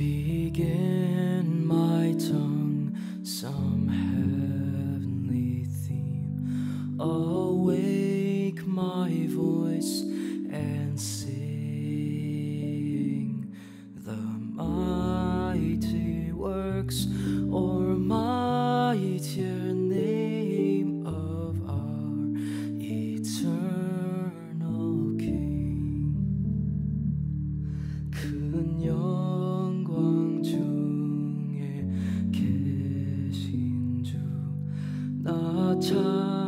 Begin my tongue some heavenly theme. Awake my voice and sing the mighty works or mightier name of our eternal King. Kun time.